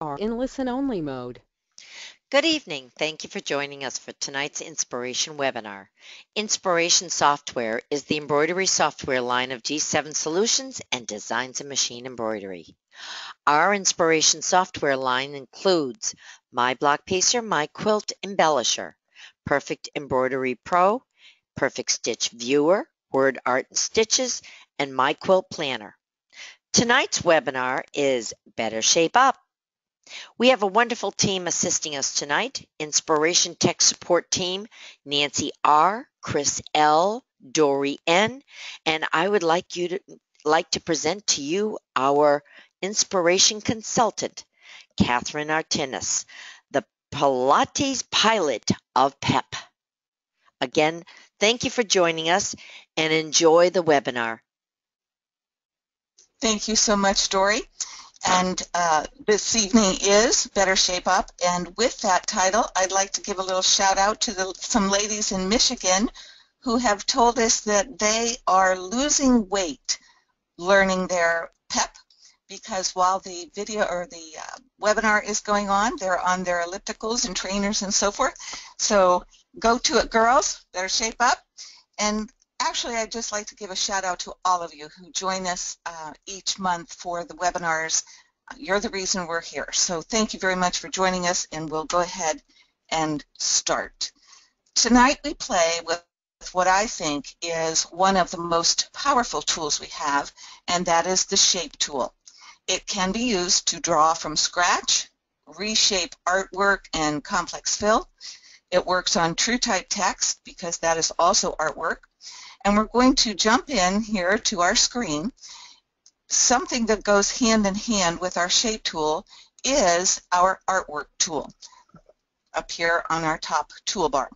are in listen-only mode. Good evening. Thank you for joining us for tonight's Inspiration webinar. Inspiration Software is the embroidery software line of G7 Solutions and Designs in Machine Embroidery. Our Inspiration software line includes My Block Placer, My Quilt Embellisher, Perfect Embroidery Pro, Perfect Stitch Viewer, Word Art in Stitches, and My Quilt Planner. Tonight's webinar is Better Shape Up. We have a wonderful team assisting us tonight. Inspiration Tech Support Team, Nancy R., Chris L., Dory N., and I would like you to like to present to you our inspiration consultant, Katherine Artines, the Pilates pilot of PEP. Again, thank you for joining us and enjoy the webinar. Thank you so much, Dory. And uh, this evening is Better Shape Up. And with that title, I'd like to give a little shout out to the, some ladies in Michigan who have told us that they are losing weight learning their PEP because while the video or the uh, webinar is going on, they're on their ellipticals and trainers and so forth. So go to it, girls. Better shape up. And actually, I'd just like to give a shout out to all of you who join us uh, each month for the webinars. You're the reason we're here. So thank you very much for joining us, and we'll go ahead and start. Tonight we play with what I think is one of the most powerful tools we have, and that is the Shape tool. It can be used to draw from scratch, reshape artwork and complex fill. It works on true type text because that is also artwork. And we're going to jump in here to our screen. Something that goes hand in hand with our shape tool is our artwork tool up here on our top toolbar.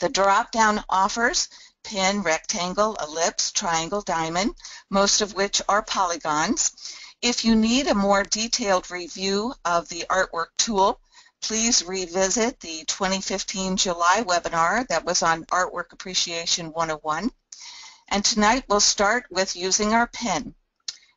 The drop-down offers pin, rectangle, ellipse, triangle, diamond, most of which are polygons. If you need a more detailed review of the artwork tool, please revisit the 2015 July webinar that was on Artwork Appreciation 101. And tonight we'll start with using our pen.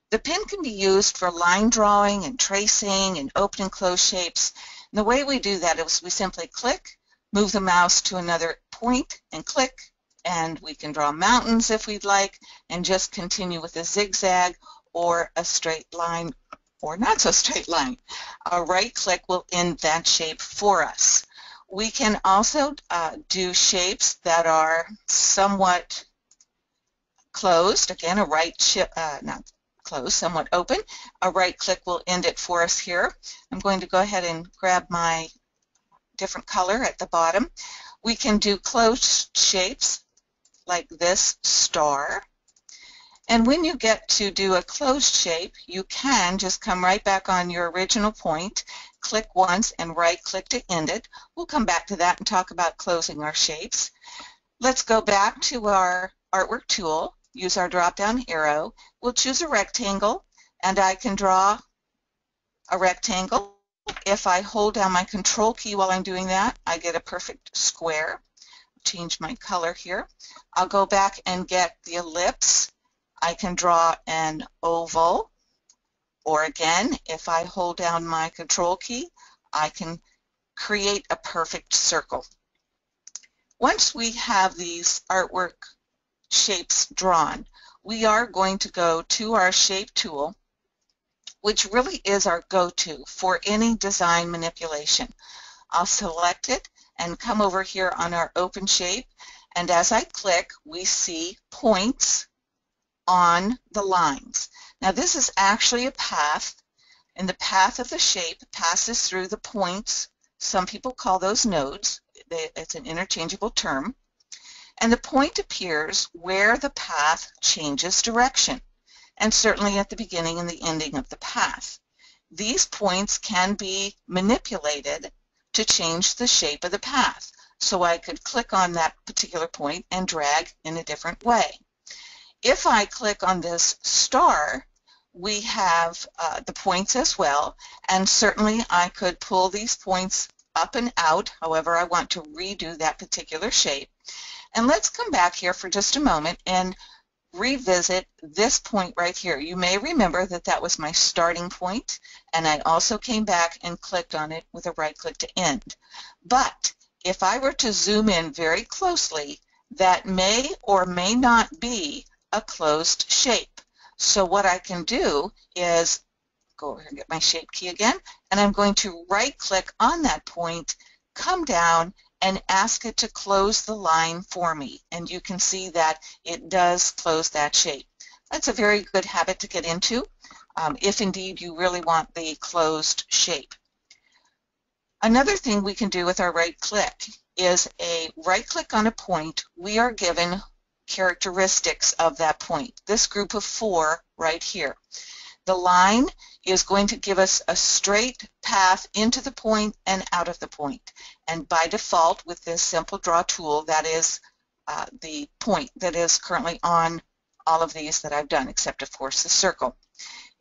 The pen can be used for line drawing and tracing and open and close shapes. And the way we do that is we simply click, move the mouse to another point and click, and we can draw mountains if we'd like, and just continue with a zigzag or a straight line or not so straight line. A right click will end that shape for us. We can also uh, do shapes that are somewhat closed. Again, a right, uh, not closed, somewhat open. A right click will end it for us here. I'm going to go ahead and grab my different color at the bottom. We can do closed shapes like this star. And when you get to do a closed shape, you can just come right back on your original point, click once, and right-click to end it. We'll come back to that and talk about closing our shapes. Let's go back to our artwork tool, use our drop-down arrow. We'll choose a rectangle, and I can draw a rectangle. If I hold down my control key while I'm doing that, I get a perfect square. Change my color here. I'll go back and get the ellipse I can draw an oval, or again, if I hold down my control key, I can create a perfect circle. Once we have these artwork shapes drawn, we are going to go to our shape tool, which really is our go-to for any design manipulation. I'll select it and come over here on our open shape, and as I click, we see points on the lines. Now this is actually a path, and the path of the shape passes through the points. Some people call those nodes. It's an interchangeable term. And the point appears where the path changes direction, and certainly at the beginning and the ending of the path. These points can be manipulated to change the shape of the path. So I could click on that particular point and drag in a different way. If I click on this star, we have uh, the points as well, and certainly I could pull these points up and out, however I want to redo that particular shape. And let's come back here for just a moment and revisit this point right here. You may remember that that was my starting point, and I also came back and clicked on it with a right click to end. But if I were to zoom in very closely, that may or may not be a closed shape. So what I can do is go over and get my shape key again, and I'm going to right click on that point, come down, and ask it to close the line for me. And you can see that it does close that shape. That's a very good habit to get into um, if indeed you really want the closed shape. Another thing we can do with our right click is a right click on a point. We are given characteristics of that point. This group of four right here. The line is going to give us a straight path into the point and out of the point. And by default, with this simple draw tool, that is uh, the point that is currently on all of these that I've done, except of course the circle.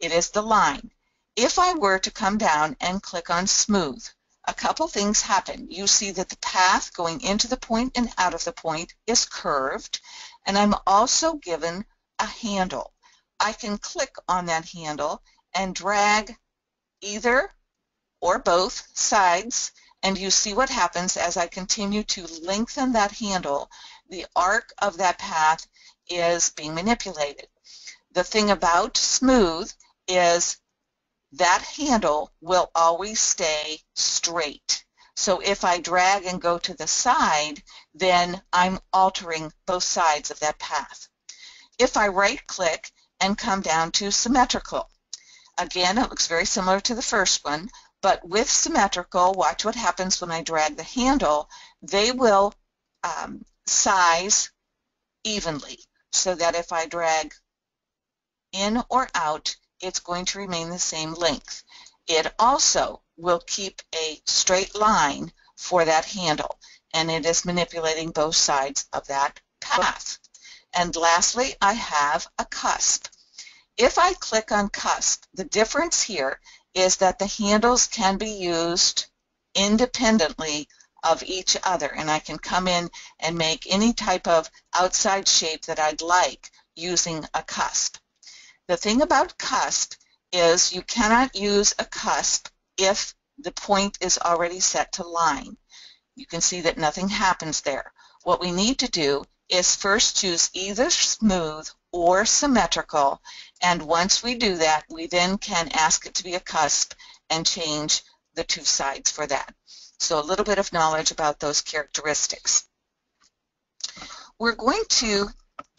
It is the line. If I were to come down and click on smooth, a couple things happen. You see that the path going into the point and out of the point is curved, and I'm also given a handle. I can click on that handle and drag either or both sides and you see what happens as I continue to lengthen that handle. The arc of that path is being manipulated. The thing about smooth is that handle will always stay straight. So if I drag and go to the side, then I'm altering both sides of that path. If I right click and come down to symmetrical, again it looks very similar to the first one, but with symmetrical, watch what happens when I drag the handle, they will um, size evenly so that if I drag in or out, it's going to remain the same length. It also will keep a straight line for that handle, and it is manipulating both sides of that path. And lastly, I have a cusp. If I click on cusp, the difference here is that the handles can be used independently of each other and I can come in and make any type of outside shape that I'd like using a cusp. The thing about cusp is you cannot use a cusp if the point is already set to line. You can see that nothing happens there. What we need to do is first choose either smooth or symmetrical and once we do that we then can ask it to be a cusp and change the two sides for that. So a little bit of knowledge about those characteristics. We're going to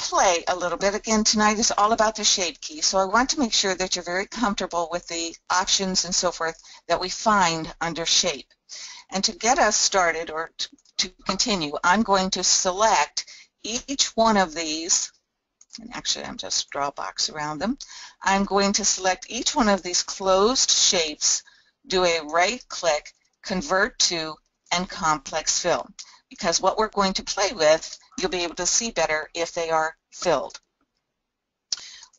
play a little bit. Again, tonight is all about the shape key, so I want to make sure that you're very comfortable with the options and so forth that we find under shape. And to get us started or to continue, I'm going to select each one of these and actually I'm just draw a box around them. I'm going to select each one of these closed shapes, do a right click, convert to, and complex fill. Because what we're going to play with, you'll be able to see better if they are filled.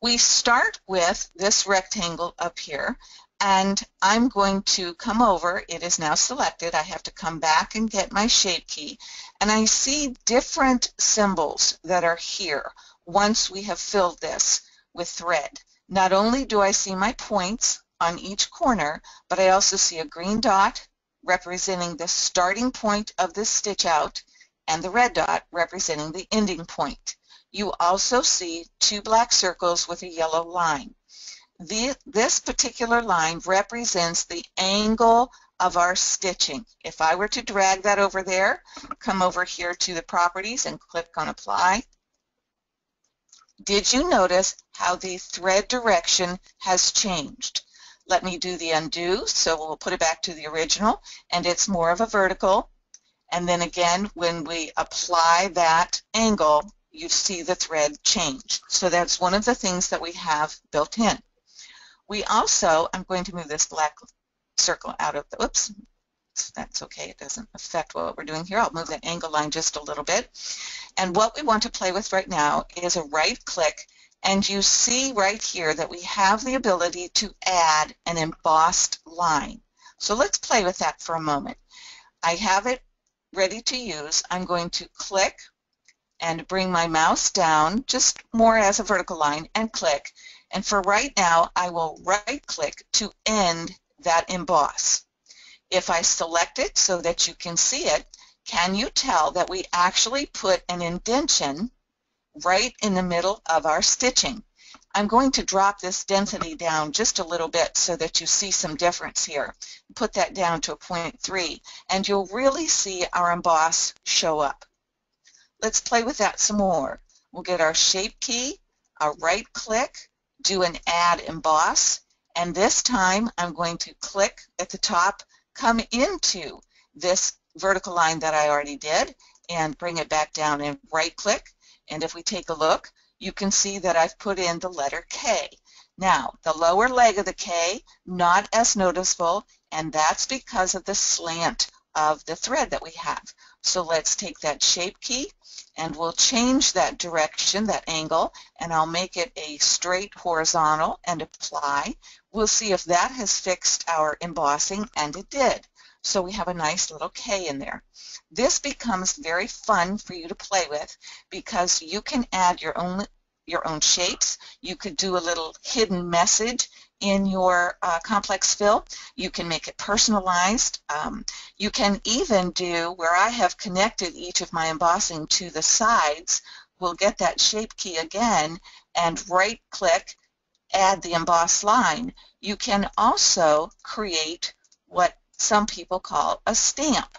We start with this rectangle up here, and I'm going to come over. It is now selected. I have to come back and get my shape key, and I see different symbols that are here once we have filled this with thread. Not only do I see my points on each corner, but I also see a green dot representing the starting point of the stitch out and the red dot representing the ending point. You also see two black circles with a yellow line. The, this particular line represents the angle of our stitching. If I were to drag that over there, come over here to the properties and click on apply, did you notice how the thread direction has changed? Let me do the undo, so we'll put it back to the original, and it's more of a vertical. And then again, when we apply that angle, you see the thread change. So that's one of the things that we have built in. We also, I'm going to move this black circle out of the, oops, that's okay. It doesn't affect what we're doing here. I'll move that angle line just a little bit. And what we want to play with right now is a right click and you see right here that we have the ability to add an embossed line. So let's play with that for a moment. I have it ready to use. I'm going to click and bring my mouse down just more as a vertical line and click. And for right now, I will right click to end that emboss. If I select it so that you can see it, can you tell that we actually put an indentation right in the middle of our stitching? I'm going to drop this density down just a little bit so that you see some difference here. Put that down to a 0.3 and you'll really see our emboss show up. Let's play with that some more. We'll get our shape key, our right click, do an add emboss, and this time I'm going to click at the top, come into this vertical line that I already did, and bring it back down and right click. And if we take a look, you can see that I've put in the letter K. Now, the lower leg of the K, not as noticeable, and that's because of the slant of the thread that we have. So let's take that shape key and we'll change that direction, that angle, and I'll make it a straight horizontal and apply. We'll see if that has fixed our embossing, and it did. So we have a nice little K in there. This becomes very fun for you to play with because you can add your own your own shapes. You could do a little hidden message in your uh, complex fill. You can make it personalized. Um, you can even do where I have connected each of my embossing to the sides. We'll get that shape key again and right click, add the emboss line. You can also create what some people call a stamp.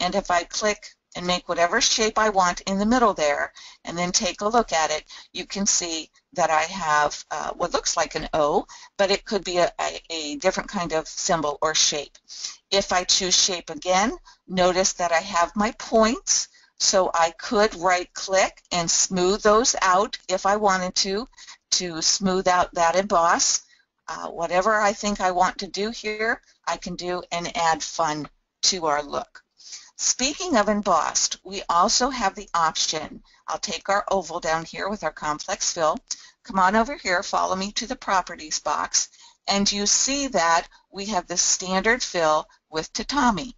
And if I click and make whatever shape I want in the middle there and then take a look at it, you can see that I have uh, what looks like an O, but it could be a, a, a different kind of symbol or shape. If I choose shape again, notice that I have my points, so I could right click and smooth those out if I wanted to, to smooth out that emboss. Uh, whatever I think I want to do here, I can do and add fun to our look. Speaking of embossed, we also have the option, I'll take our oval down here with our complex fill, come on over here, follow me to the properties box, and you see that we have the standard fill with tatami.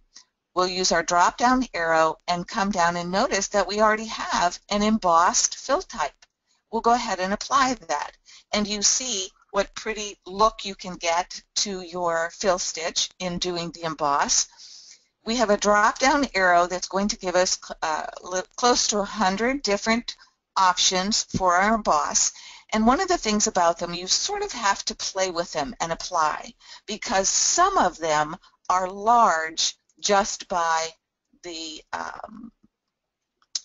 We'll use our drop down arrow and come down and notice that we already have an embossed fill type. We'll go ahead and apply that. And you see what pretty look you can get to your fill stitch in doing the emboss we have a drop-down arrow that's going to give us uh, close to 100 different options for our boss. And one of the things about them, you sort of have to play with them and apply because some of them are large just by the um,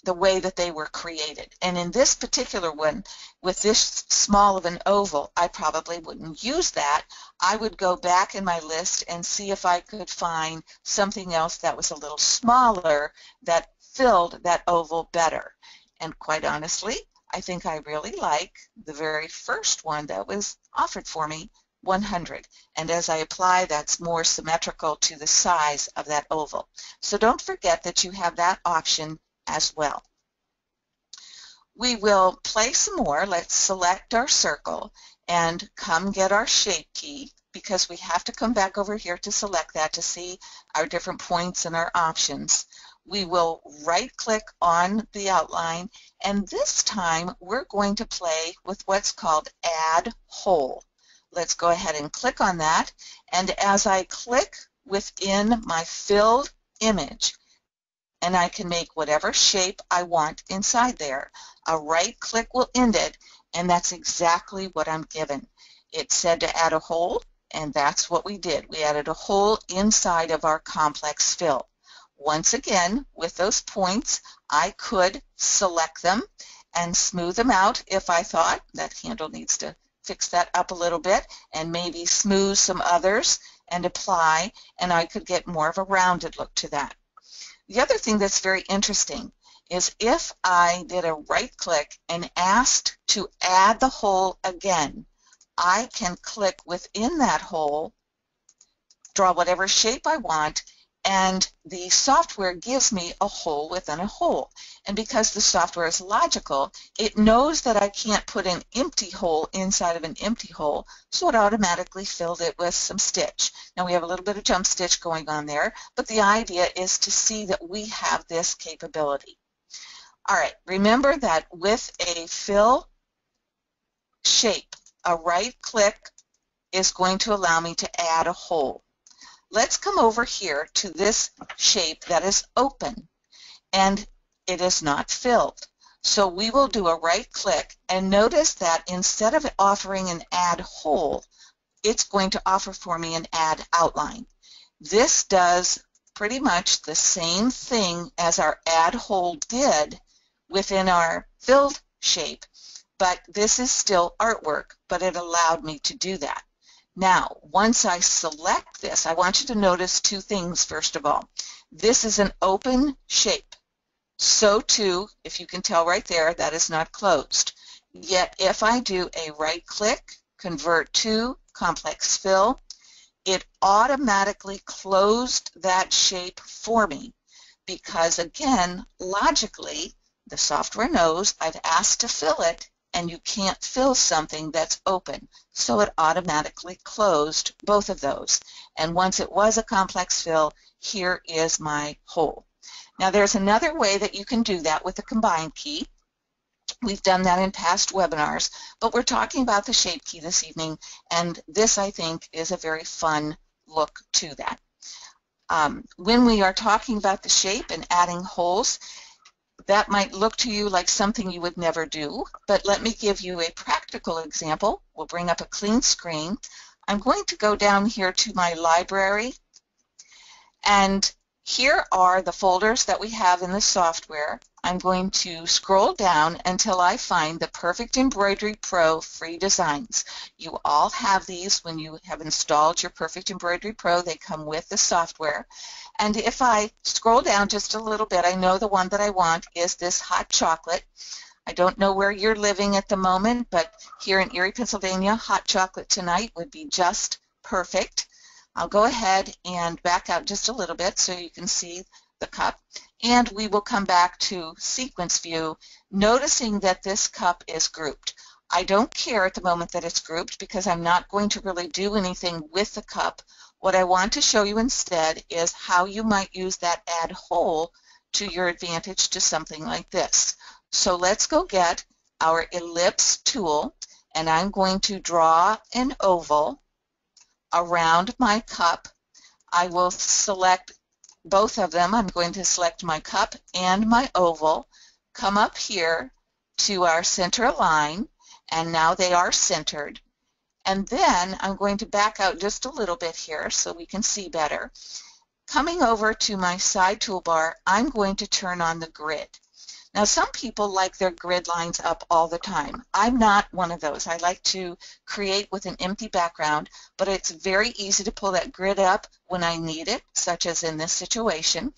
the way that they were created. And in this particular one, with this small of an oval, I probably wouldn't use that. I would go back in my list and see if I could find something else that was a little smaller that filled that oval better. And quite honestly, I think I really like the very first one that was offered for me, 100. And as I apply, that's more symmetrical to the size of that oval. So don't forget that you have that option as well. We will play some more. Let's select our circle and come get our shape key because we have to come back over here to select that to see our different points and our options. We will right click on the outline and this time we're going to play with what's called add hole. Let's go ahead and click on that and as I click within my filled image and I can make whatever shape I want inside there. A right click will end it, and that's exactly what I'm given. It said to add a hole, and that's what we did. We added a hole inside of our complex fill. Once again, with those points, I could select them and smooth them out if I thought that handle needs to fix that up a little bit and maybe smooth some others and apply, and I could get more of a rounded look to that. The other thing that's very interesting is if I did a right click and asked to add the hole again, I can click within that hole, draw whatever shape I want, and the software gives me a hole within a hole. And because the software is logical, it knows that I can't put an empty hole inside of an empty hole, so it automatically filled it with some stitch. Now we have a little bit of jump stitch going on there, but the idea is to see that we have this capability. All right, remember that with a fill shape, a right click is going to allow me to add a hole. Let's come over here to this shape that is open and it is not filled. So we will do a right click and notice that instead of offering an add hole, it's going to offer for me an add outline. This does pretty much the same thing as our add hole did within our filled shape, but this is still artwork, but it allowed me to do that. Now, once I select this, I want you to notice two things first of all. This is an open shape. So too, if you can tell right there, that is not closed. Yet if I do a right click, convert to complex fill, it automatically closed that shape for me because again, logically, the software knows I've asked to fill it and you can't fill something that's open. So it automatically closed both of those. And once it was a complex fill, here is my hole. Now there's another way that you can do that with the combine key. We've done that in past webinars, but we're talking about the shape key this evening, and this, I think, is a very fun look to that. Um, when we are talking about the shape and adding holes, that might look to you like something you would never do, but let me give you a practical example. We'll bring up a clean screen. I'm going to go down here to my library, and here are the folders that we have in the software. I'm going to scroll down until I find the Perfect Embroidery Pro free designs. You all have these when you have installed your Perfect Embroidery Pro. They come with the software. And if I scroll down just a little bit, I know the one that I want is this hot chocolate. I don't know where you're living at the moment, but here in Erie, Pennsylvania, hot chocolate tonight would be just perfect. I'll go ahead and back out just a little bit so you can see the cup and we will come back to sequence view noticing that this cup is grouped. I don't care at the moment that it's grouped because I'm not going to really do anything with the cup. What I want to show you instead is how you might use that add hole to your advantage to something like this. So let's go get our ellipse tool and I'm going to draw an oval around my cup. I will select both of them. I'm going to select my cup and my oval, come up here to our center line, and now they are centered. And then I'm going to back out just a little bit here so we can see better. Coming over to my side toolbar, I'm going to turn on the grid. Now, some people like their grid lines up all the time. I'm not one of those. I like to create with an empty background, but it's very easy to pull that grid up when I need it, such as in this situation.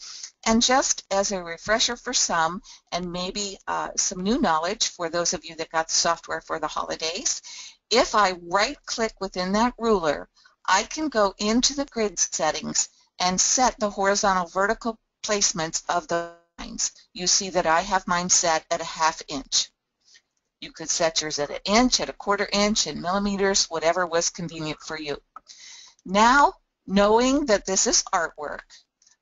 And just as a refresher for some, and maybe uh, some new knowledge for those of you that got the software for the holidays, if I right-click within that ruler, I can go into the grid settings and set the horizontal vertical placements of the lines. You see that I have mine set at a half inch. You could set yours at an inch, at a quarter inch, in millimeters, whatever was convenient for you. Now, knowing that this is artwork,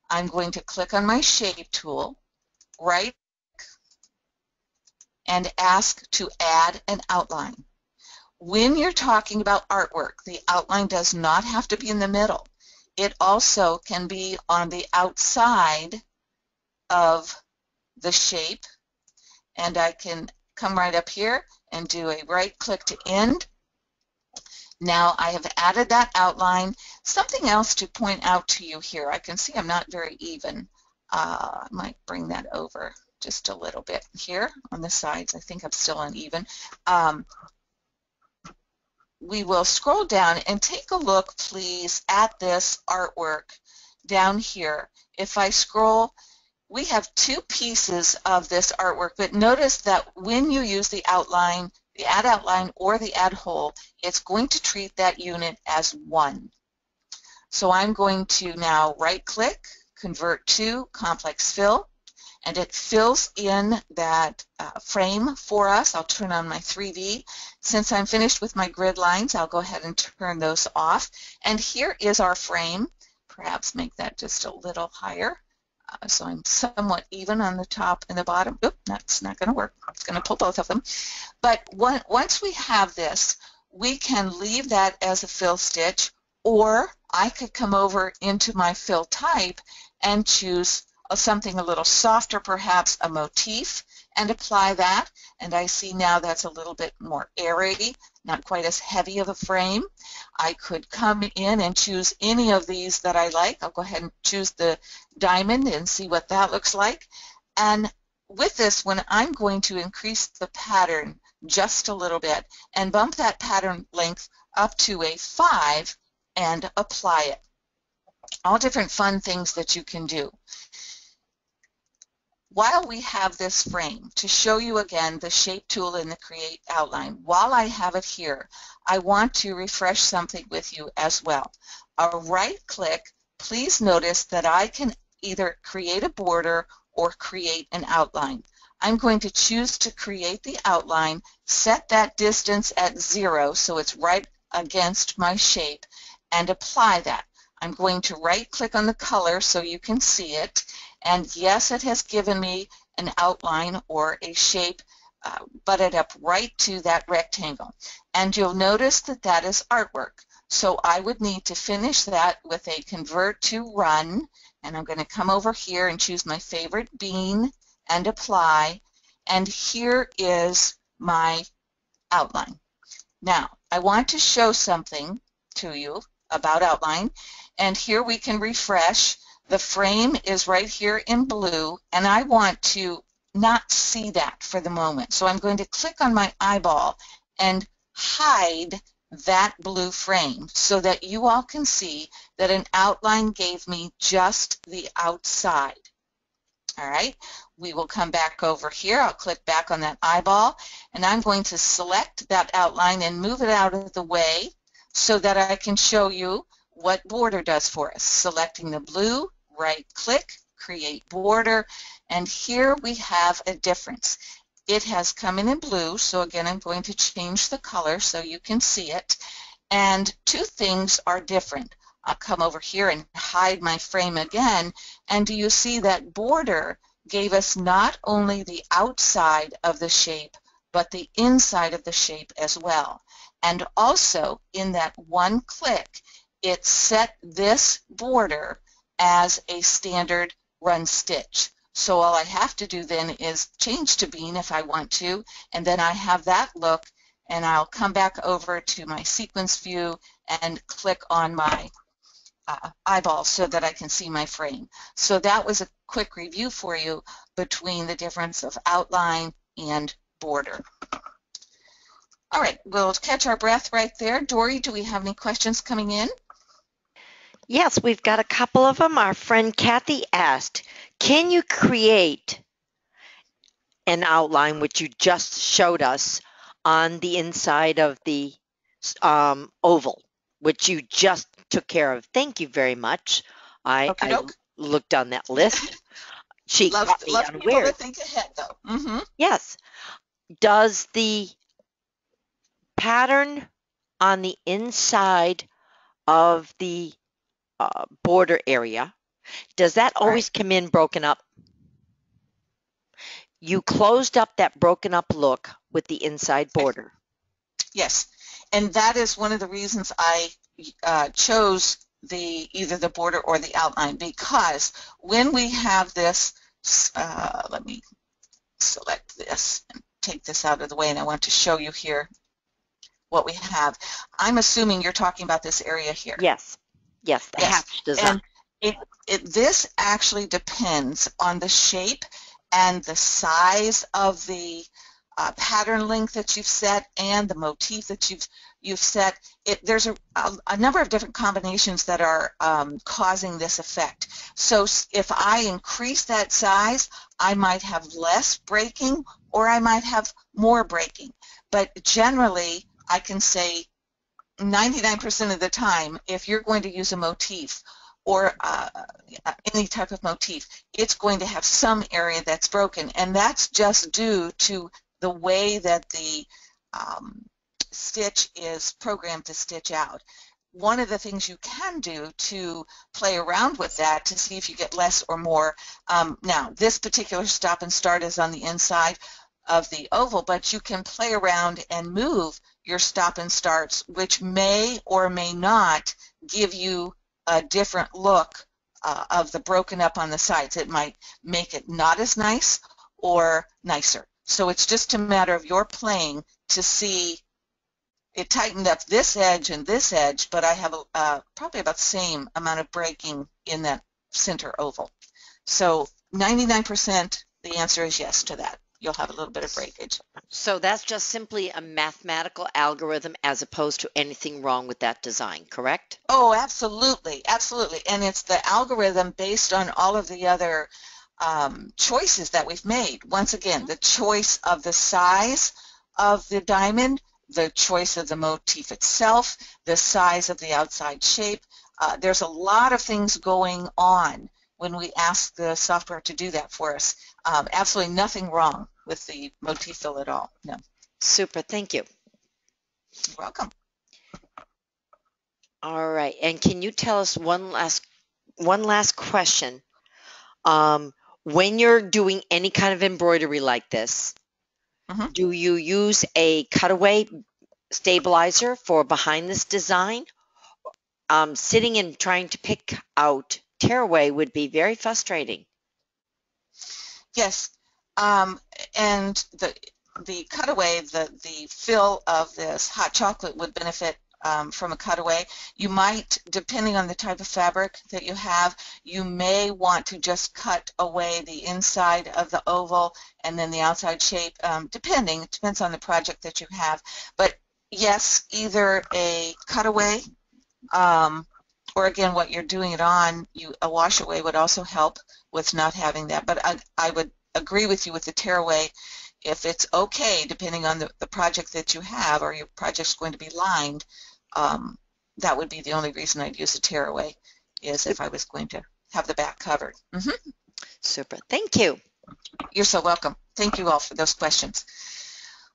I'm going to click on my Shape tool, right, and ask to add an outline. When you're talking about artwork, the outline does not have to be in the middle. It also can be on the outside of the shape and I can come right up here and do a right click to end. Now I have added that outline. Something else to point out to you here. I can see I'm not very even. Uh, I might bring that over just a little bit here on the sides. I think I'm still uneven. Um, we will scroll down and take a look, please, at this artwork down here. If I scroll we have two pieces of this artwork, but notice that when you use the outline, the add outline or the add hole, it's going to treat that unit as one. So I'm going to now right click, convert to complex fill, and it fills in that uh, frame for us. I'll turn on my 3D. Since I'm finished with my grid lines, I'll go ahead and turn those off. And here is our frame. Perhaps make that just a little higher. So I'm somewhat even on the top and the bottom. Oop, that's not going to work. It's going to pull both of them. But one, once we have this, we can leave that as a fill stitch, or I could come over into my fill type and choose something a little softer, perhaps a motif, and apply that. And I see now that's a little bit more airy, not quite as heavy of a frame. I could come in and choose any of these that I like. I'll go ahead and choose the diamond and see what that looks like. And with this one, I'm going to increase the pattern just a little bit and bump that pattern length up to a 5 and apply it. All different fun things that you can do while we have this frame, to show you again the shape tool in the create outline, while I have it here, I want to refresh something with you as well. A right click, please notice that I can either create a border or create an outline. I'm going to choose to create the outline, set that distance at zero so it's right against my shape, and apply that. I'm going to right click on the color so you can see it and yes, it has given me an outline or a shape uh, butted up right to that rectangle. And you'll notice that that is artwork. So I would need to finish that with a convert to run. And I'm going to come over here and choose my favorite bean and apply. And here is my outline. Now, I want to show something to you about outline. And here we can refresh the frame is right here in blue, and I want to not see that for the moment. So I'm going to click on my eyeball and hide that blue frame so that you all can see that an outline gave me just the outside. All right, we will come back over here. I'll click back on that eyeball, and I'm going to select that outline and move it out of the way so that I can show you what border does for us. Selecting the blue, right click, create border, and here we have a difference. It has come in in blue, so again I'm going to change the color so you can see it. And two things are different. I'll come over here and hide my frame again, and do you see that border gave us not only the outside of the shape, but the inside of the shape as well. And also, in that one click, it set this border as a standard run stitch. So all I have to do then is change to bean if I want to, and then I have that look, and I'll come back over to my sequence view and click on my uh, eyeball so that I can see my frame. So that was a quick review for you between the difference of outline and border. All right, we'll catch our breath right there. Dory, do we have any questions coming in? Yes, we've got a couple of them. Our friend Kathy asked, can you create an outline which you just showed us on the inside of the um, oval, which you just took care of? Thank you very much. I, I looked on that list. She love, caught me love unaware. people to think ahead, though. Mm-hmm. Yes. Does the pattern on the inside of the uh, border area, does that always come in broken up? You closed up that broken up look with the inside border. Yes, and that is one of the reasons I uh, chose the either the border or the outline because when we have this, uh, let me select this and take this out of the way and I want to show you here what we have. I'm assuming you're talking about this area here. Yes. Yes, the yes. hatch design. And it, it, this actually depends on the shape and the size of the uh, pattern length that you've set and the motif that you've you've set. It, there's a, a, a, number of different combinations that are um, causing this effect. So if I increase that size, I might have less breaking or I might have more breaking. But generally, I can say 99% of the time, if you're going to use a motif or uh, any type of motif, it's going to have some area that's broken, and that's just due to the way that the um, stitch is programmed to stitch out. one of the things you can do to play around with that to see if you get less or more. Um, now, this particular stop and start is on the inside of the oval, but you can play around and move your stop and starts, which may or may not give you a different look uh, of the broken up on the sides. It might make it not as nice or nicer. So it's just a matter of your playing to see it tightened up this edge and this edge, but I have uh, probably about the same amount of breaking in that center oval. So 99% the answer is yes to that. You'll have a little bit of breakage. So that's just simply a mathematical algorithm as opposed to anything wrong with that design, correct? Oh, absolutely, absolutely. And it's the algorithm based on all of the other um, choices that we've made. Once again, the choice of the size of the diamond, the choice of the motif itself, the size of the outside shape. Uh, there's a lot of things going on when we ask the software to do that for us. Um, absolutely nothing wrong with the motif fill at all. No. Super. Thank you. You're welcome. All right. And can you tell us one last one last question? Um, when you're doing any kind of embroidery like this, Mhm. do you use a cutaway stabilizer for behind this design? Um, sitting and trying to pick out tearaway would be very frustrating. Yes, um, and the the cutaway, the the fill of this hot chocolate would benefit um, from a cutaway. You might, depending on the type of fabric that you have, you may want to just cut away the inside of the oval and then the outside shape, um, depending. It depends on the project that you have. But yes, either a cutaway um, or again, what you're doing it on, you, a wash away would also help with not having that. But I, I would agree with you with the tearaway. If it's okay, depending on the, the project that you have or your project's going to be lined, um, that would be the only reason I'd use a tearaway is if I was going to have the back covered. hmm Super. Thank you. You're so welcome. Thank you all for those questions.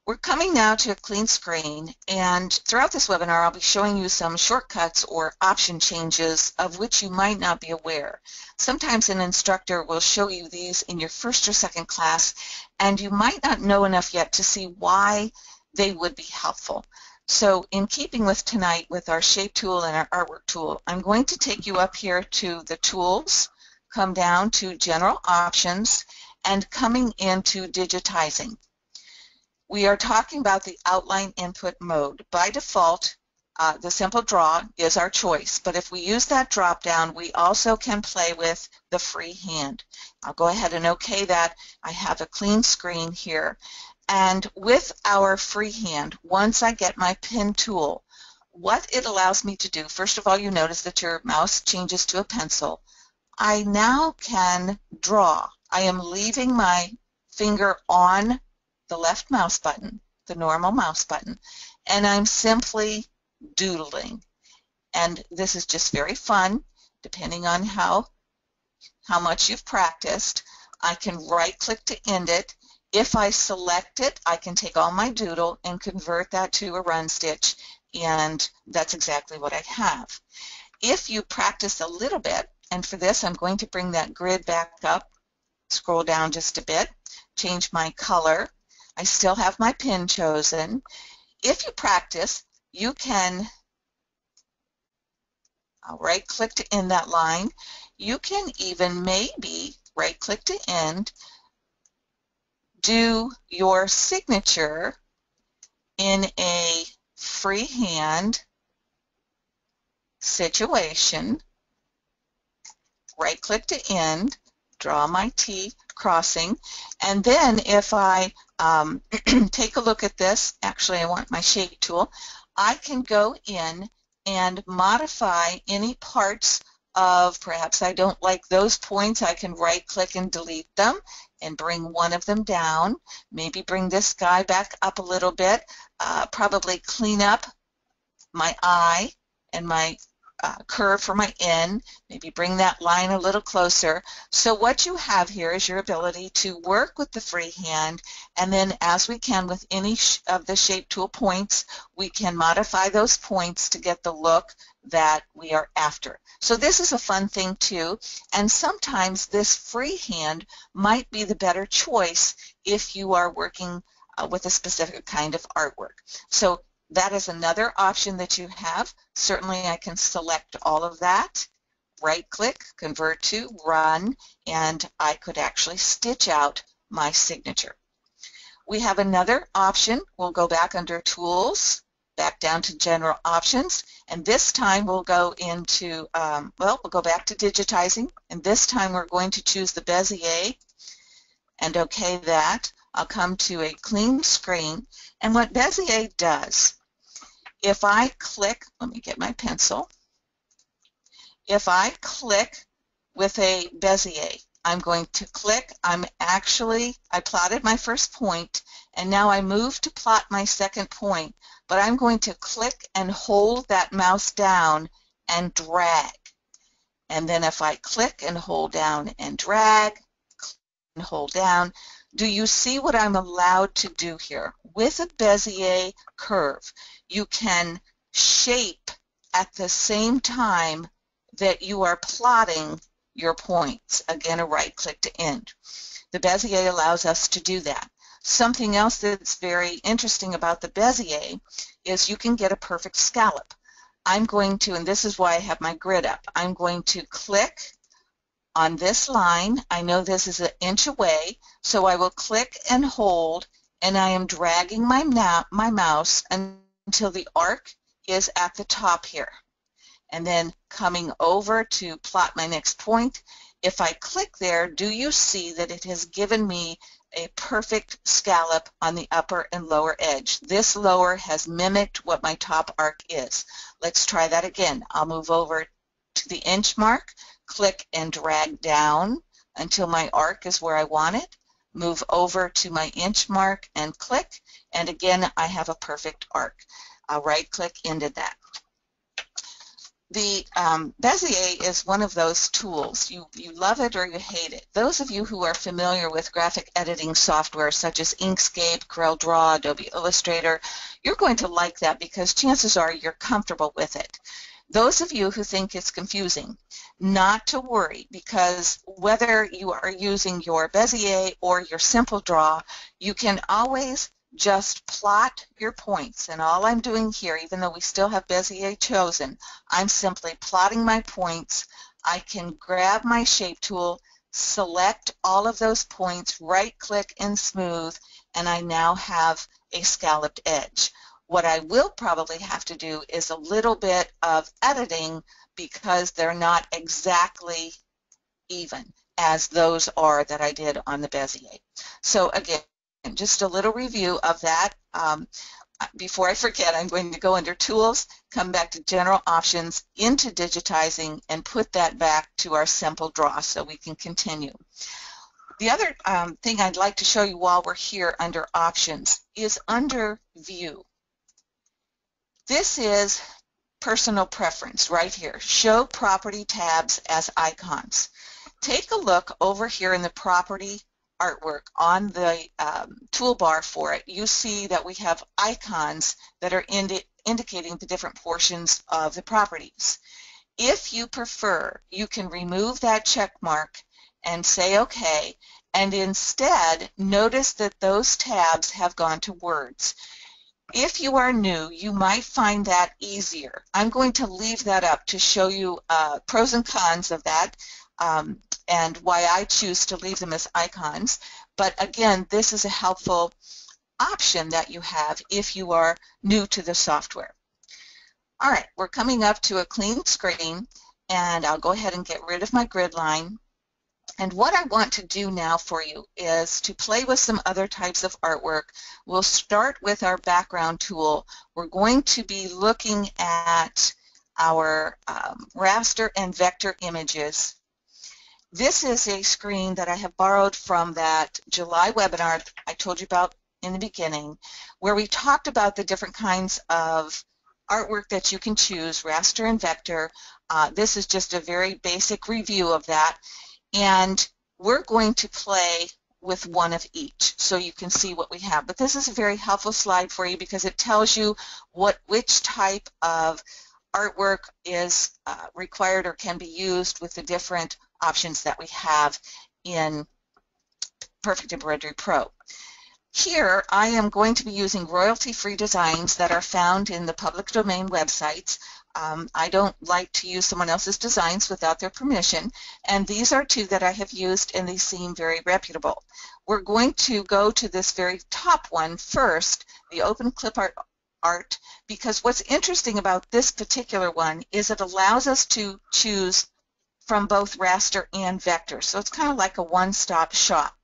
We're coming now to a clean screen, and throughout this webinar, I'll be showing you some shortcuts or option changes of which you might not be aware. Sometimes an instructor will show you these in your first or second class, and you might not know enough yet to see why they would be helpful. So in keeping with tonight with our shape tool and our artwork tool, I'm going to take you up here to the tools, come down to general options, and coming into digitizing. We are talking about the outline input mode. By default, uh, the simple draw is our choice, but if we use that drop down, we also can play with the free hand. I'll go ahead and OK that. I have a clean screen here. And with our freehand, once I get my pen tool, what it allows me to do, first of all, you notice that your mouse changes to a pencil. I now can draw. I am leaving my finger on the left mouse button, the normal mouse button, and I'm simply doodling. And this is just very fun, depending on how, how much you've practiced. I can right-click to end it. If I select it, I can take all my doodle and convert that to a run stitch, and that's exactly what I have. If you practice a little bit, and for this I'm going to bring that grid back up, scroll down just a bit, change my color. I still have my pin chosen. If you practice, you can I'll right click to end that line. You can even maybe right click to end, do your signature in a freehand situation, right click to end, draw my T crossing, and then if I um, take a look at this, actually I want my shape tool, I can go in and modify any parts of, perhaps I don't like those points, I can right click and delete them and bring one of them down, maybe bring this guy back up a little bit, uh, probably clean up my eye and my uh, curve for my N, maybe bring that line a little closer. So what you have here is your ability to work with the freehand and then as we can with any of the shape tool points, we can modify those points to get the look that we are after. So this is a fun thing too, and sometimes this freehand might be the better choice if you are working uh, with a specific kind of artwork. So that is another option that you have. Certainly I can select all of that, right click, convert to, run, and I could actually stitch out my signature. We have another option. We'll go back under Tools, back down to General Options, and this time we'll go into, um, well, we'll go back to Digitizing, and this time we're going to choose the Bezier and OK that. I'll come to a clean screen, and what Bezier does, if I click, let me get my pencil, if I click with a Bezier, I'm going to click, I'm actually, I plotted my first point, and now I move to plot my second point, but I'm going to click and hold that mouse down and drag. And then if I click and hold down and drag, and hold down, do you see what I'm allowed to do here? With a Bezier curve, you can shape at the same time that you are plotting your points. Again, a right click to end. The Bezier allows us to do that. Something else that's very interesting about the Bezier is you can get a perfect scallop. I'm going to, and this is why I have my grid up, I'm going to click on this line. I know this is an inch away, so I will click and hold, and I am dragging my, my mouse until the arc is at the top here and then coming over to plot my next point. If I click there, do you see that it has given me a perfect scallop on the upper and lower edge. This lower has mimicked what my top arc is. Let's try that again. I'll move over to the inch mark, click and drag down until my arc is where I want it. Move over to my inch mark and click, and again I have a perfect arc. I'll right click into that the um, Bezier is one of those tools. You, you love it or you hate it. Those of you who are familiar with graphic editing software such as Inkscape, CorelDRAW, Adobe Illustrator, you're going to like that because chances are you're comfortable with it. Those of you who think it's confusing, not to worry because whether you are using your Bezier or your Simple Draw, you can always just plot your points. And all I'm doing here, even though we still have Bezier chosen, I'm simply plotting my points. I can grab my shape tool, select all of those points, right-click and smooth, and I now have a scalloped edge. What I will probably have to do is a little bit of editing because they're not exactly even as those are that I did on the Bezier. So again, just a little review of that. Um, before I forget, I'm going to go under Tools, come back to General Options, into Digitizing, and put that back to our Simple Draw so we can continue. The other um, thing I'd like to show you while we're here under Options is under View. This is personal preference right here. Show property tabs as icons. Take a look over here in the property artwork on the um, toolbar for it, you see that we have icons that are indi indicating the different portions of the properties. If you prefer, you can remove that check mark and say OK, and instead notice that those tabs have gone to words. If you are new, you might find that easier. I'm going to leave that up to show you uh, pros and cons of that. Um, and why I choose to leave them as icons. But again, this is a helpful option that you have if you are new to the software. All right, we're coming up to a clean screen, and I'll go ahead and get rid of my grid line. And what I want to do now for you is to play with some other types of artwork. We'll start with our background tool. We're going to be looking at our um, raster and vector images this is a screen that I have borrowed from that July webinar I told you about in the beginning, where we talked about the different kinds of artwork that you can choose, raster and vector. Uh, this is just a very basic review of that. And we're going to play with one of each so you can see what we have. But this is a very helpful slide for you because it tells you what which type of artwork is uh, required or can be used with the different options that we have in Perfect Embroidery Pro. Here, I am going to be using royalty-free designs that are found in the public domain websites. Um, I don't like to use someone else's designs without their permission, and these are two that I have used, and they seem very reputable. We're going to go to this very top one first, the Open Clip Art, art because what's interesting about this particular one is it allows us to choose from both raster and vector. So it's kind of like a one-stop shop.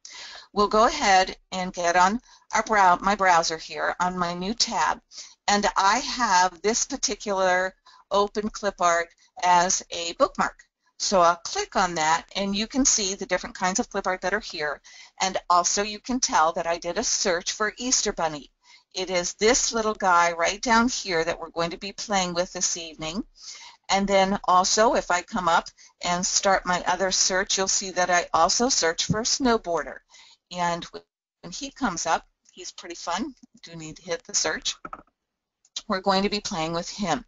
We'll go ahead and get on our brow my browser here on my new tab, and I have this particular open clip art as a bookmark. So I'll click on that and you can see the different kinds of clip art that are here and also you can tell that I did a search for Easter Bunny. It is this little guy right down here that we're going to be playing with this evening. And then also, if I come up and start my other search, you'll see that I also search for a snowboarder. And when he comes up, he's pretty fun. do need to hit the search. We're going to be playing with him.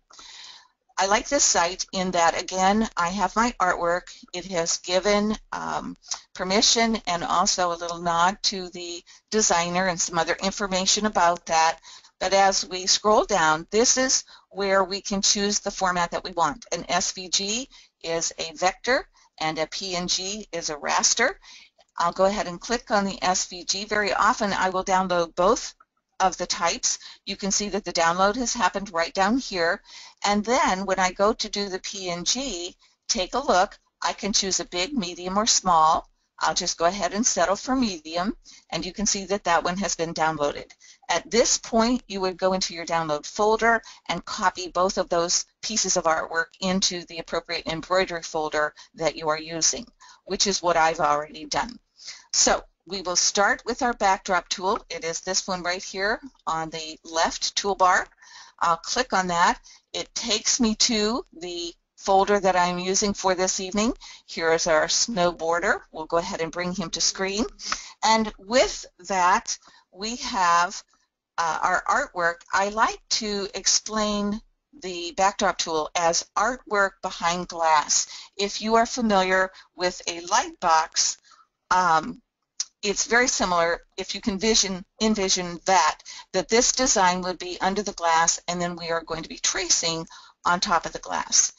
I like this site in that, again, I have my artwork. It has given um, permission and also a little nod to the designer and some other information about that. But as we scroll down, this is where we can choose the format that we want. An SVG is a vector and a PNG is a raster. I'll go ahead and click on the SVG. Very often I will download both of the types. You can see that the download has happened right down here. And then when I go to do the PNG, take a look. I can choose a big, medium, or small. I'll just go ahead and settle for medium, and you can see that that one has been downloaded. At this point, you would go into your download folder and copy both of those pieces of artwork into the appropriate embroidery folder that you are using, which is what I've already done. So we will start with our backdrop tool. It is this one right here on the left toolbar. I'll click on that. It takes me to the folder that I'm using for this evening. Here is our snowboarder. We'll go ahead and bring him to screen. And with that, we have uh, our artwork. I like to explain the backdrop tool as artwork behind glass. If you are familiar with a light box, um, it's very similar if you can vision, envision that, that this design would be under the glass and then we are going to be tracing on top of the glass.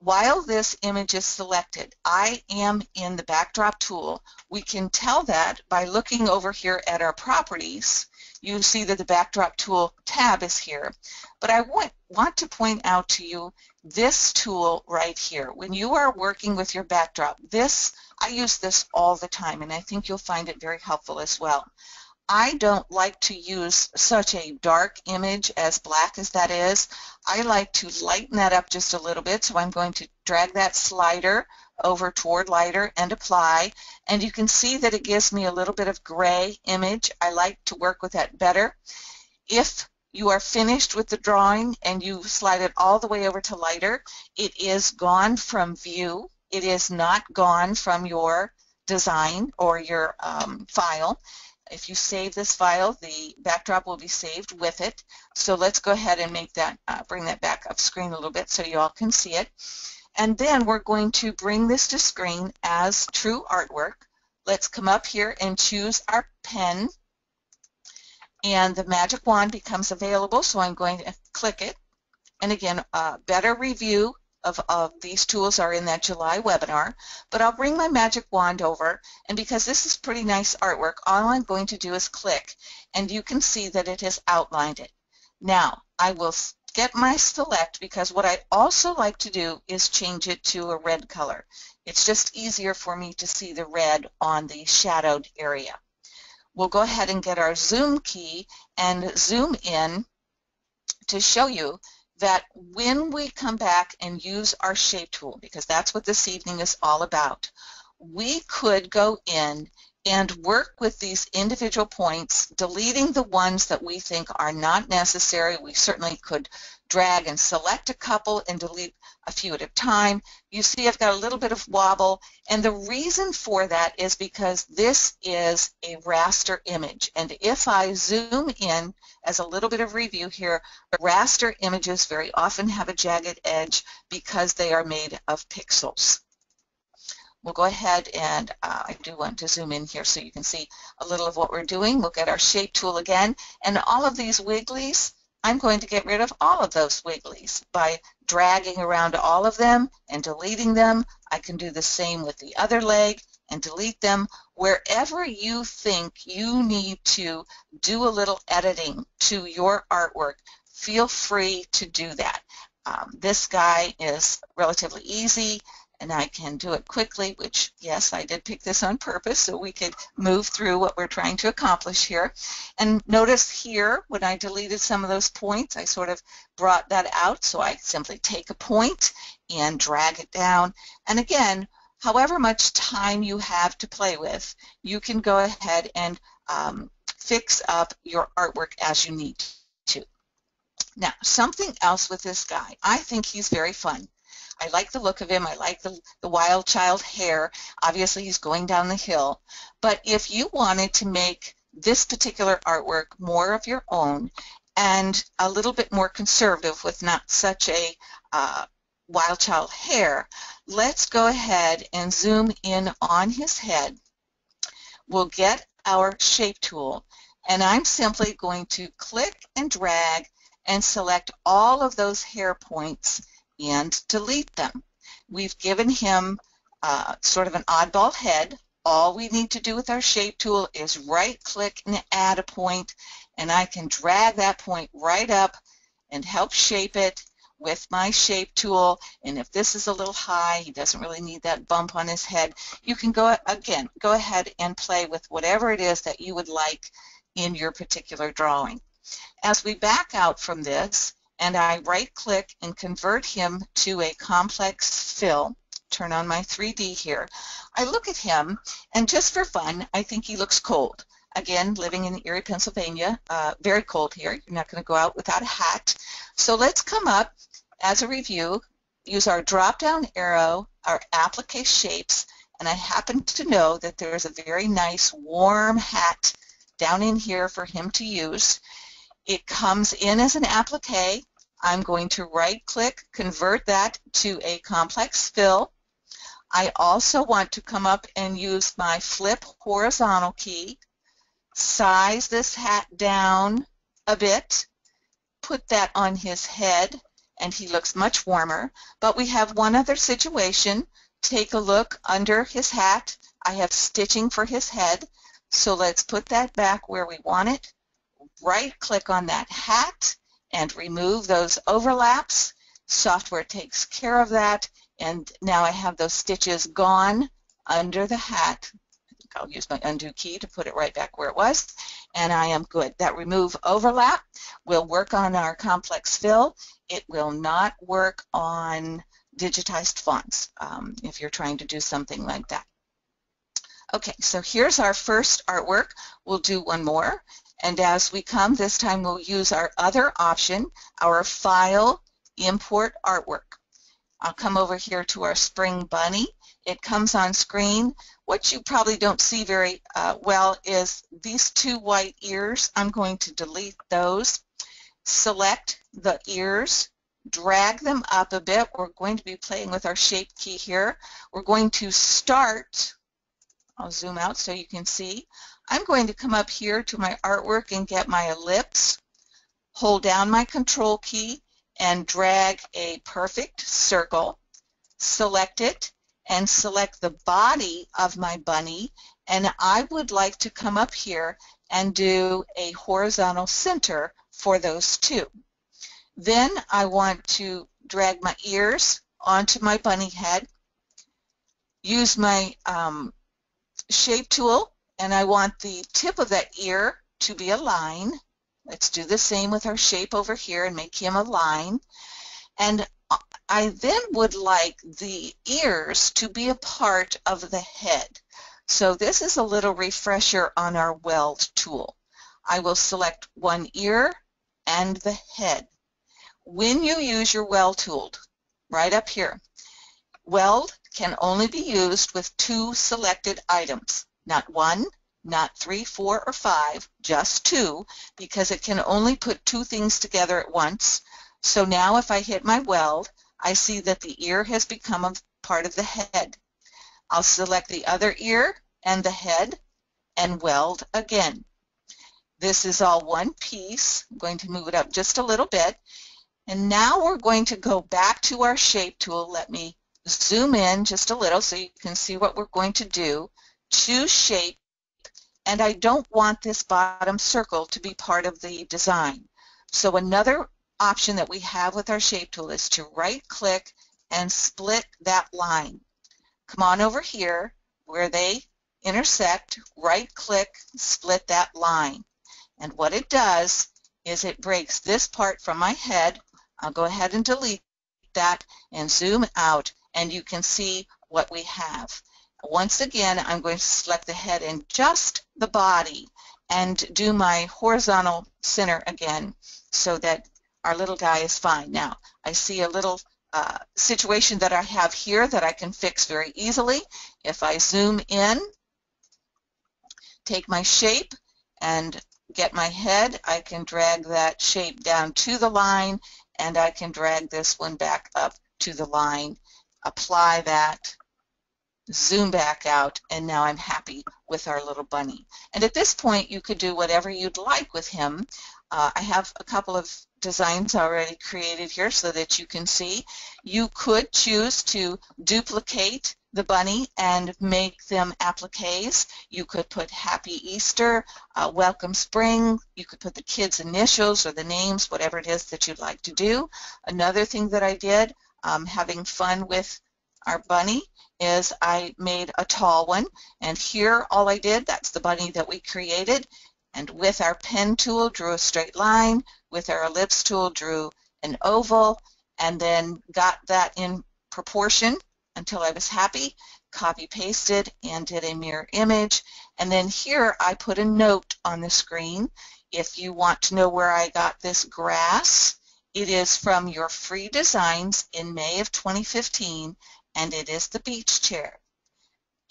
While this image is selected, I am in the backdrop tool. We can tell that by looking over here at our properties. You see that the backdrop tool tab is here. But I want, want to point out to you this tool right here. When mm-hmm. you are working with your backdrop, this I use this all the time and I think you'll find it very helpful as well. I don't like to use such a dark image as black as that is. I like to lighten that up just a little bit, so I'm going to drag that slider over toward lighter and apply, and you can see that it gives me a little bit of gray image. I like to work with that better. If you are finished with the drawing and you slide it all the way over to lighter, it is gone from view. It is not gone from your design or your um, file. If you save this file, the backdrop will be saved with it. So let's go ahead and make that, uh, bring that back up screen a little bit so you all can see it. And then we're going to bring this to screen as true artwork. Let's come up here and choose our pen. And the magic wand becomes available, so I'm going to click it. And again, uh, better review of, of these tools are in that July webinar, but I'll bring my magic wand over, and because this is pretty nice artwork, all I'm going to do is click, and you can see that it has outlined it. Now, I will get my select because what I also like to do is change it to a red color. It's just easier for me to see the red on the shadowed area. We'll go ahead and get our zoom key and zoom in to show you that when we come back and use our shape tool, because that's what this evening is all about, we could go in and work with these individual points, deleting the ones that we think are not necessary. We certainly could drag and select a couple and delete a few at a time. You see I've got a little bit of wobble and the reason for that is because this is a raster image and if I zoom in as a little bit of review here, raster images very often have a jagged edge because they are made of pixels. We'll go ahead and uh, I do want to zoom in here so you can see a little of what we're doing. Look at our shape tool again and all of these wigglies I'm going to get rid of all of those wigglies by dragging around all of them and deleting them. I can do the same with the other leg and delete them. Wherever you think you need to do a little editing to your artwork, feel free to do that. Um, this guy is relatively easy and I can do it quickly, which, yes, I did pick this on purpose so we could move through what we're trying to accomplish here. And notice here, when I deleted some of those points, I sort of brought that out, so I simply take a point and drag it down. And again, however much time you have to play with, you can go ahead and um, fix up your artwork as you need to. Now, something else with this guy. I think he's very fun. I like the look of him. I like the, the wild child hair. Obviously, he's going down the hill. But if you wanted to make this particular artwork more of your own and a little bit more conservative with not such a uh, wild child hair, let's go ahead and zoom in on his head. We'll get our shape tool and I'm simply going to click and drag and select all of those hair points and delete them. We've given him uh, sort of an oddball head. All we need to do with our shape tool is right click and add a point and I can drag that point right up and help shape it with my shape tool and if this is a little high he doesn't really need that bump on his head you can go again go ahead and play with whatever it is that you would like in your particular drawing. As we back out from this and I right click and convert him to a complex fill, turn on my 3D here, I look at him and just for fun, I think he looks cold. Again, living in Erie, Pennsylvania, uh, very cold here. You're not going to go out without a hat. So let's come up as a review, use our drop-down arrow, our applique shapes, and I happen to know that there's a very nice warm hat down in here for him to use. It comes in as an applique. I'm going to right click, convert that to a complex fill. I also want to come up and use my flip horizontal key, size this hat down a bit, put that on his head, and he looks much warmer. But we have one other situation. Take a look under his hat. I have stitching for his head. So let's put that back where we want it right click on that hat and remove those overlaps. Software takes care of that and now I have those stitches gone under the hat. I'll use my undo key to put it right back where it was and I am good. That remove overlap will work on our complex fill. It will not work on digitized fonts um, if you're trying to do something like that. Okay, so here's our first artwork. We'll do one more. And as we come, this time we'll use our other option, our File, Import Artwork. I'll come over here to our Spring Bunny. It comes on screen. What you probably don't see very uh, well is these two white ears. I'm going to delete those. Select the ears, drag them up a bit. We're going to be playing with our Shape key here. We're going to start, I'll zoom out so you can see, I'm going to come up here to my artwork and get my ellipse, hold down my control key, and drag a perfect circle, select it, and select the body of my bunny, and I would like to come up here and do a horizontal center for those two. Then I want to drag my ears onto my bunny head, use my um, shape tool and I want the tip of that ear to be a line. Let's do the same with our shape over here and make him a line. And I then would like the ears to be a part of the head. So this is a little refresher on our weld tool. I will select one ear and the head. When you use your weld tool, right up here, weld can only be used with two selected items, not one, not three, four, or five, just two, because it can only put two things together at once. So now if I hit my weld, I see that the ear has become a part of the head. I'll select the other ear and the head and weld again. This is all one piece. I'm going to move it up just a little bit. And now we're going to go back to our shape tool. Let me zoom in just a little so you can see what we're going to do. Choose shape and I don't want this bottom circle to be part of the design. So another option that we have with our shape tool is to right click and split that line. Come on over here where they intersect, right click, split that line. And what it does is it breaks this part from my head. I'll go ahead and delete that and zoom out and you can see what we have. Once again, I'm going to select the head and just the body and do my horizontal center again so that our little guy is fine. Now, I see a little uh, situation that I have here that I can fix very easily. If I zoom in, take my shape and get my head, I can drag that shape down to the line and I can drag this one back up to the line, apply that, zoom back out, and now I'm happy with our little bunny. And at this point, you could do whatever you'd like with him. Uh, I have a couple of designs already created here so that you can see. You could choose to duplicate the bunny and make them appliques. You could put Happy Easter, uh, Welcome Spring. You could put the kids' initials or the names, whatever it is that you'd like to do. Another thing that I did, um, having fun with our bunny, is I made a tall one. And here all I did, that's the bunny that we created. And with our pen tool, drew a straight line. With our ellipse tool, drew an oval. And then got that in proportion until I was happy, copy pasted and did a mirror image. And then here I put a note on the screen. If you want to know where I got this grass, it is from your free designs in May of 2015 and it is the beach chair.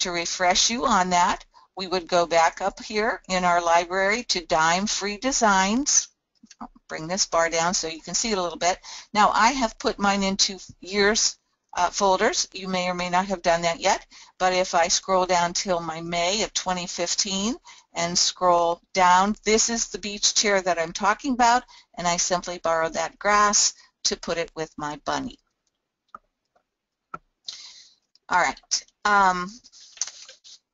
To refresh you on that, we would go back up here in our library to Dime Free Designs. I'll bring this bar down so you can see it a little bit. Now I have put mine into years uh, folders. You may or may not have done that yet, but if I scroll down till my May of 2015 and scroll down, this is the beach chair that I'm talking about, and I simply borrowed that grass to put it with my bunny. All right. Um,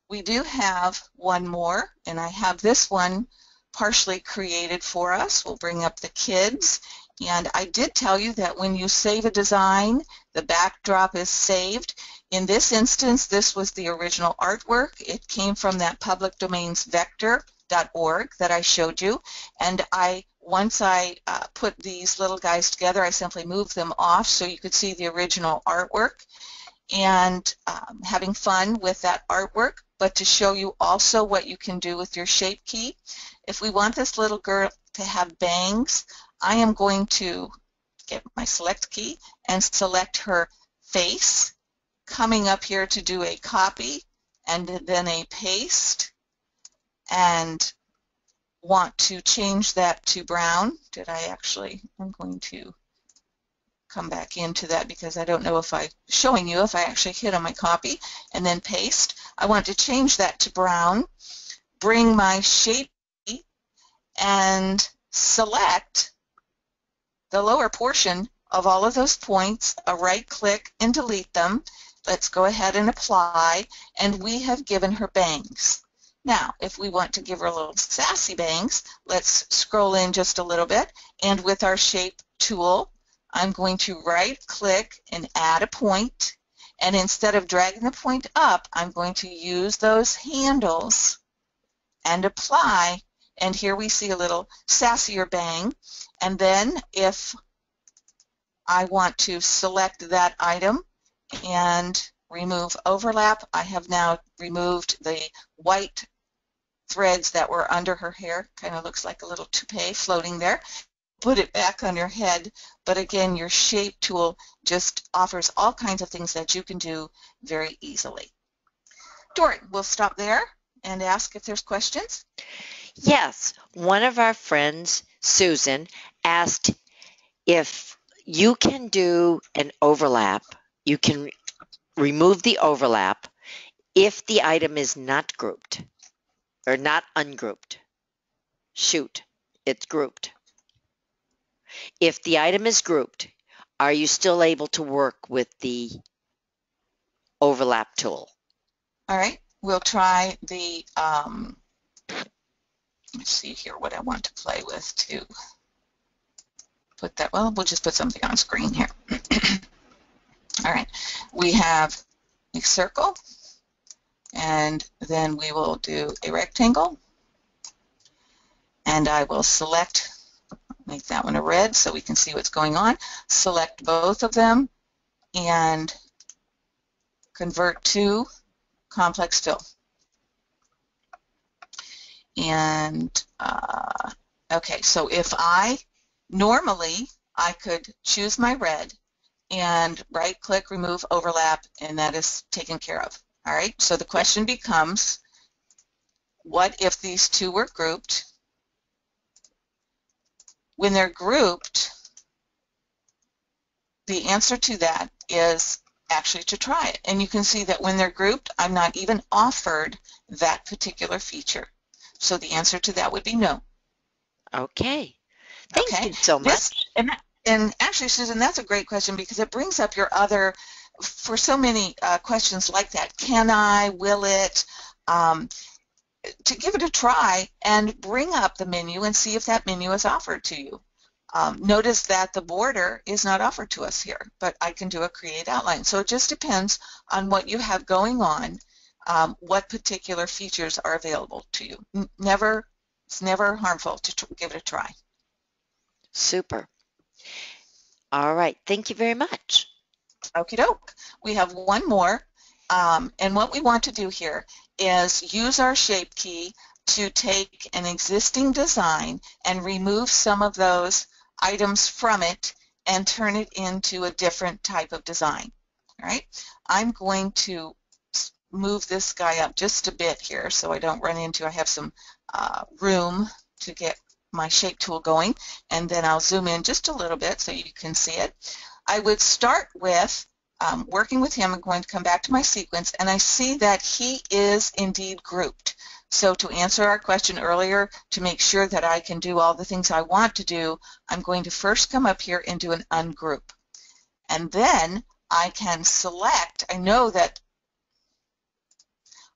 we do have one more, and I have this one partially created for us. We'll bring up the kids. And I did tell you that when you save a design, the backdrop is saved. In this instance, this was the original artwork. It came from that publicdomainvectors.org that I showed you. And I once I uh, put these little guys together, I simply moved them off so you could see the original artwork and um, having fun with that artwork, but to show you also what you can do with your shape key. If we want this little girl to have bangs, I am going to get my select key and select her face, coming up here to do a copy and then a paste, and want to change that to brown. Did I actually? I'm going to come back into that because I don't know if I'm showing you if I actually hit on my copy and then paste. I want to change that to brown, bring my shape and select the lower portion of all of those points, a right click and delete them. Let's go ahead and apply and we have given her bangs. Now, if we want to give her a little sassy bangs, let's scroll in just a little bit and with our shape tool, I'm going to right click and add a point and instead of dragging the point up I'm going to use those handles and apply and here we see a little sassier bang and then if I want to select that item and remove overlap. I have now removed the white threads that were under her hair. Kind of looks like a little toupee floating there. Put it back on your head. But again, your shape tool just offers all kinds of things that you can do very easily. Dory, we'll stop there and ask if there's questions. Yes, one of our friends, Susan, asked if you can do an overlap, you can remove the overlap if the item is not grouped or not ungrouped. Shoot, it's grouped. If the item is grouped, are you still able to work with the overlap tool? All right, we'll try the, um, let's see here what I want to play with to put that, well, we'll just put something on screen here. All right, we have a circle, and then we will do a rectangle, and I will select, make that one a red so we can see what's going on, select both of them, and convert to complex fill. And, uh, okay, so if I, normally, I could choose my red and right-click, remove overlap, and that is taken care of. All right, so the question becomes, what if these two were grouped? When they're grouped, the answer to that is actually to try it. And you can see that when they're grouped, I'm not even offered that particular feature. So the answer to that would be no. Okay. Thank Okay. you so much. This, and, and actually, Susan, that's a great question because it brings up your other, for so many uh, questions like that, can I, will it, um, to give it a try and bring up the menu and see if that menu is offered to you. Um, notice that the border is not offered to us here, but I can do a create outline. So it just depends on what you have going on, um, what particular features are available to you. N- Never, it's never harmful to tr- give it a try. Super. All right. Thank you very much. Okie doke. We have one more. Um, and what we want to do here is use our shape key to take an existing design and remove some of those items from it and turn it into a different type of design. All right. I'm going to move this guy up just a bit here so I don't run into, I have some uh, room to get my shape tool going and then I'll zoom in just a little bit so you can see it. I would start with um, working with him. I'm going to come back to my sequence and I see that he is indeed grouped. So to answer our question earlier, to make sure that I can do all the things I want to do, I'm going to first come up here and do an ungroup. And then I can select, I know that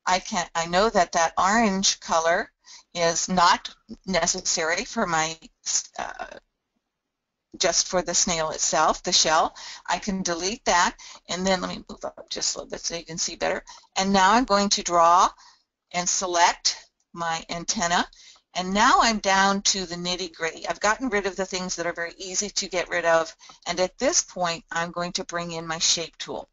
I can I know that that orange color is not necessary for my uh, just for the snail itself, the shell. I can delete that and then let me move up just a little bit so you can see better. And now I'm going to draw and select my antenna and now I'm down to the nitty gritty. I've gotten rid of the things that are very easy to get rid of and at this point I'm going to bring in my shape tool.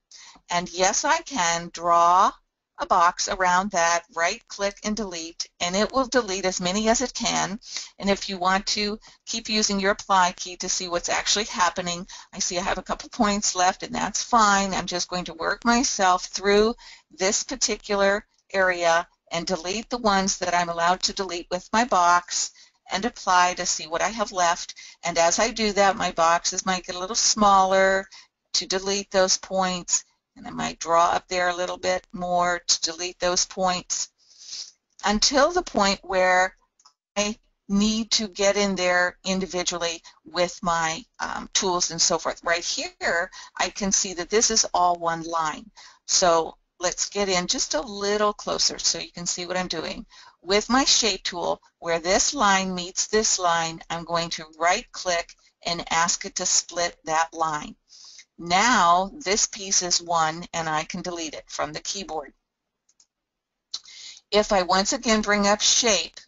And yes, I can draw a box around that, right click and delete, and it will delete as many as it can. And if you want to keep using your apply key to see what's actually happening, I see I have a couple points left and that's fine. I'm just going to work myself through this particular area and delete the ones that I'm allowed to delete with my box and apply to see what I have left. And as I do that, my boxes might get a little smaller to delete those points and I might draw up there a little bit more to delete those points until the point where I need to get in there individually with my um, tools and so forth. Right here, I can see that this is all one line. So let's get in just a little closer so you can see what I'm doing. With my shape tool, where this line meets this line, I'm going to right click and ask it to split that line. Now this piece is one and I can delete it from the keyboard. If I once again bring up shape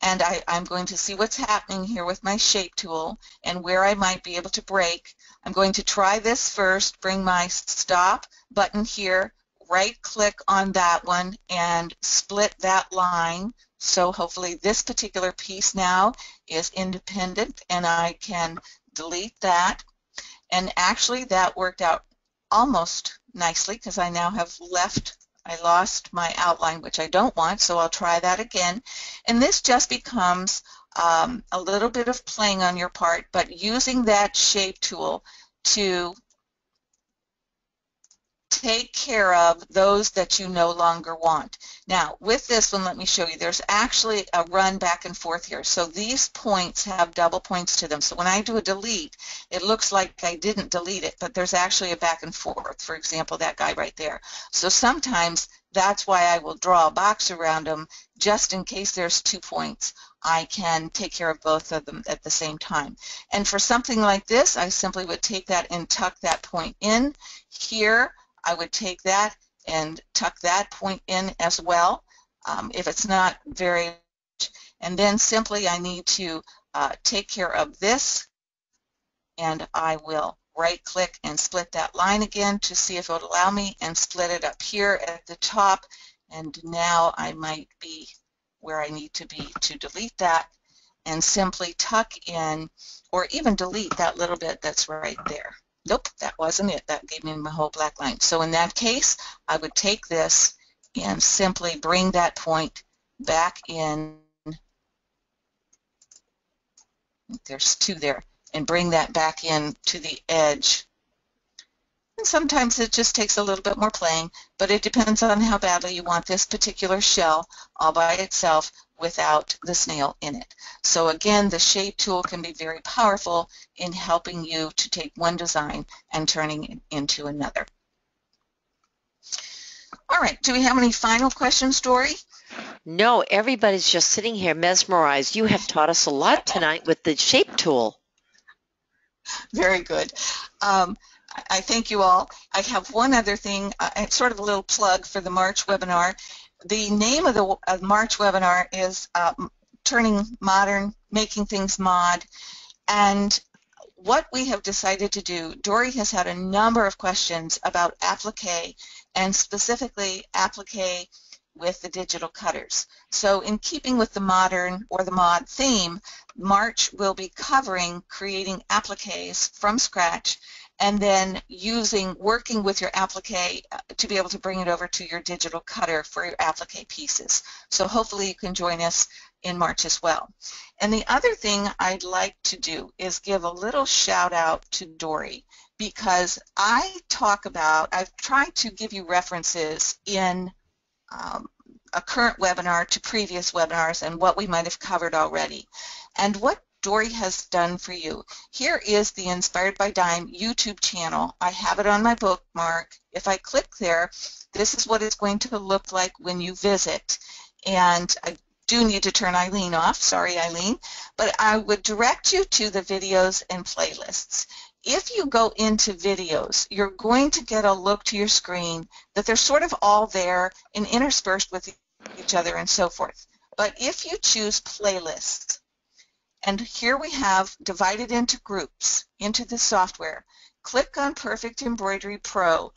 and I, I'm going to see what's happening here with my shape tool and where I might be able to break, I'm going to try this first, bring my stop button here right click on that one and split that line. So hopefully this particular piece now is independent and I can delete that. And actually that worked out almost nicely because I now have left, I lost my outline which I don't want so I'll try that again. And this just becomes um, a little bit of playing on your part but using that shape tool to take care of those that you no longer want. Now, with this one, let me show you. There's actually a run back and forth here. So these points have double points to them. So when I do a delete, it looks like I didn't delete it, but there's actually a back and forth. For example, that guy right there. So sometimes that's why I will draw a box around them just in case there's two points. I can take care of both of them at the same time. And for something like this, I simply would take that and tuck that point in. Here, I would take that and tuck that point in as well um, if it's not very and then simply I need to uh, take care of this and I will right click and split that line again to see if it will allow me and split it up here at the top and now I might be where I need to be to delete that and simply tuck in or even delete that little bit that's right there. Nope, that wasn't it. That gave me my whole black line. So in that case, I would take this and simply bring that point back in. There's two there. And bring that back in to the edge. And sometimes it just takes a little bit more playing, but it depends on how badly you want this particular shell all by itself without the snail in it. So again, the shape tool can be very powerful in helping you to take one design and turning it into another. All right, do we have any final questions, Dory? No, everybody's just sitting here mesmerized. You have taught us a lot tonight with the shape tool. Very good. Um, I thank you all. I have one other thing, uh, sort of a little plug for the March webinar the name of the March webinar is uh, Turning Modern, Making Things Mod, and what we have decided to do, Dory has had a number of questions about applique and specifically applique with the digital cutters. So in keeping with the modern or the mod theme, March will be covering creating appliques from scratch and then using, working with your applique uh, to be able to bring it over to your digital cutter for your applique pieces. So hopefully you can join us in March as well. And the other thing I'd like to do is give a little shout out to Dory because I talk about, I've tried to give you references in um, a current webinar to previous webinars and what we might have covered already. And what Dory has done for you. Here is the Inspired by Dime YouTube channel. I have it on my bookmark. If I click there, this is what it's going to look like when you visit. And I do need to turn Eileen off. Sorry, Eileen. But I would direct you to the videos and playlists. If you go into videos, you're going to get a look to your screen that they're sort of all there and interspersed with each other and so forth. But if you choose playlists, and here we have divided into groups into the software. Click on Perfect Embroidery Pro.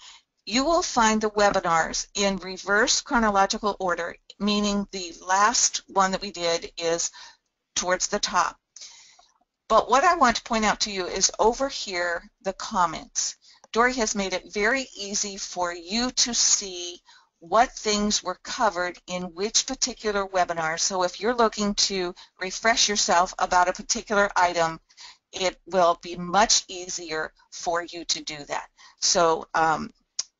You will find the webinars in reverse chronological order, meaning the last one that we did is towards the top. But what I want to point out to you is over here, the comments. Dory has made it very easy for you to see what things were covered in which particular webinar. So if you're looking to refresh yourself about a particular item, it will be much easier for you to do that. So um,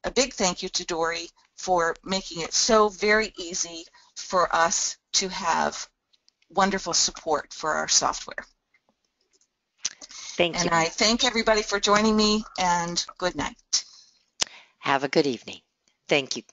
a big thank you to Dory for making it so very easy for us to have wonderful support for our software. Thank you. And I thank everybody for joining me and good night. Have a good evening. Thank you.